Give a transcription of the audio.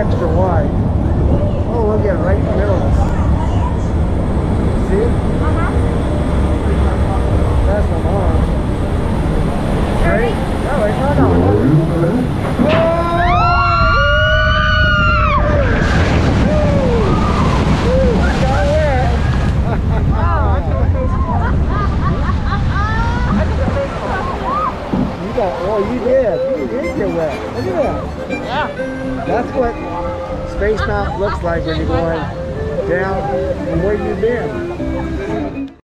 extra wide. Oh, look at it right in the middle. Of this. See? That's my mom. Ready? No, it's not on. Got, oh, you did. You did get wet. Look at that. Yeah. That's what Splash Mountain looks like when you're going down from where you've been.